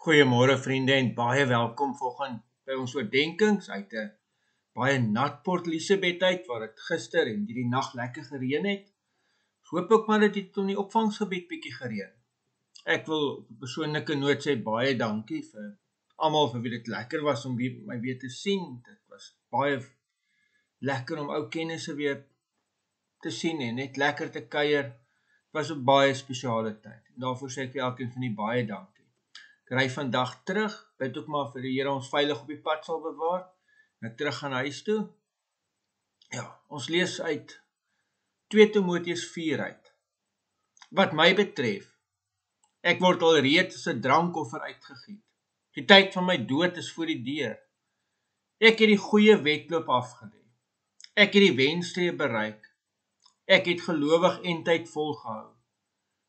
Goeiemôre vriende en baie welkom vanoggend by ons oordeenkings uit 'n baie nat Port Elizabeth uit waar dit gister en hierdie nag lekker gereën het. Ek hoop ook maar dit in die opvangsgebied bietjie gereën. Ek wil op 'n persoonlike noot sê baie dankie vir almal vir wie dit lekker was om weer, my weer te sien. Dit was baie lekker om ou kennisse weer te sien en net lekker te kuier. Dit was 'n baie spesiale tyd. En daarvoor sê ek vir elkeen van julle baie dankie ry vandag terug. Bid ook maar vir die Here ons veilig op die pad sal bewaar. Nou terug gaan huis toe. Ja, ons lees uit 2 Timoteus 4 uit. Wat my betref, ek word al reeds 'n drankoffer uitgegiet. Die tyd van my dood is voor die deur. Ek het die goeie wedloop afgelê. Ek het die wenstreep bereik. Ek het gelowig en tyd volgehou.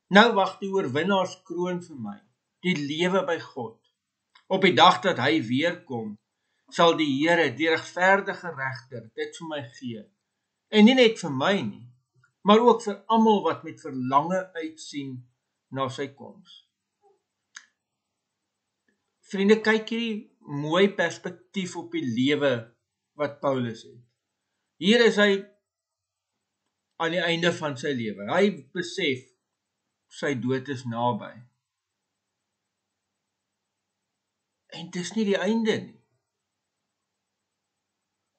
Nou wag die oorwinnaarskroon vir my die lewe by God. Op die dag dat hy weer kom, sal die Here, die regverdige regter, dit vir my gee. En nie net vir my nie, maar ook vir almal wat met verlange uitsien na sy koms. Vriende, kyk hierdie mooi perspektief op die lewe wat Paulus het. Hier is hy aan die einde van sy lewe. Hy besef sy dood is naby. En dis nie die einde nie.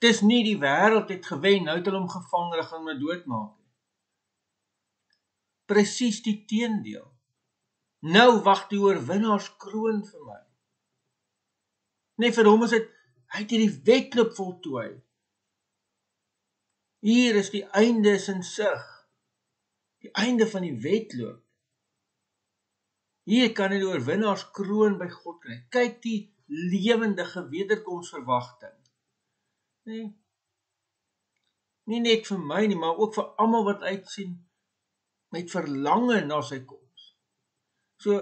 Dis nie die wêreld het gewen, nou het hulle hom gevang en gaan hom doodmaak nie. Presies die teendeel. Nou wag die oorwinnaarskroon vir my. Nee, vir hom is dit hy het hierdie wedloop voltooi. Hier is die einde in sig. Die einde van die wedloop. Hier kan hy die oorwinnaarskroon by God kry. Kyk die lewendige wederkomsverwagting. Nee. Nie net vir my nie, maar ook vir almal wat uitsien met verlange na sy koms. So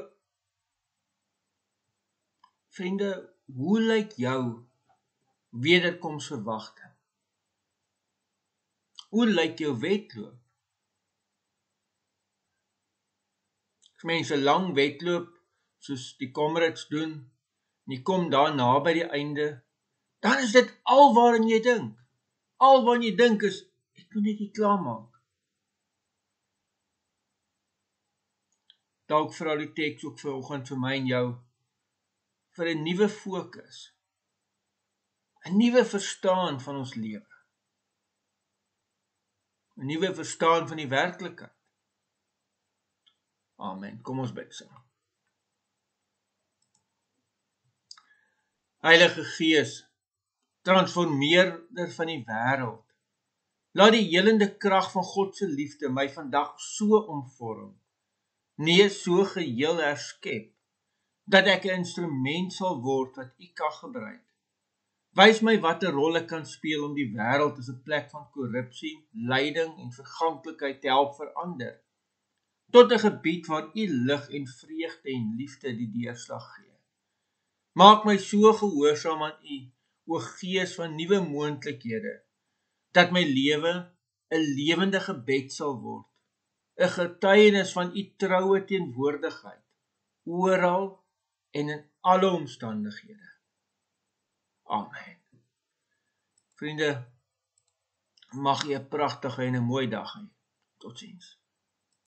vriende, hoe lyk jou wederkomsverwagting? Hoe lyk jou wedloop? As mense lang wedloop soos die Comrades doen, en jy kom daar naby die einde, dan is dit alwaarin jy dink. Alwaarin jy dink is ek moet net dit klaar maak. Dalk vra die teks ook vanoggend vir my en jou vir 'n nuwe fokus. 'n Nuwe verstaan van ons lewe. 'n Nuwe verstaan van die werklikheid. Amen. Kom ons bid saam. Heilige Gees, transformeerder van die wêreld. Laat die helende krag van God se liefde my vandag so omvorm, nee so geheel herskep dat ek 'n instrument sal word wat U kan gebruik. Wys my watter rol ek kan speel om die wêreld as 'n plek van korrupsie, lyding en verganklikheid te help verander tot 'n gebied waar u lig en vreugde en liefde die deurslag gee. Maak my so gehoorsaam aan u, o Gees van nuwe moontlikhede, dat my lewe 'n lewende gebed sal word, 'n getuienis van u troue teenwoordigheid oral en in alle omstandighede. Amen. Vriende, mag u 'n pragtige en 'n mooi dag hê. Totsiens.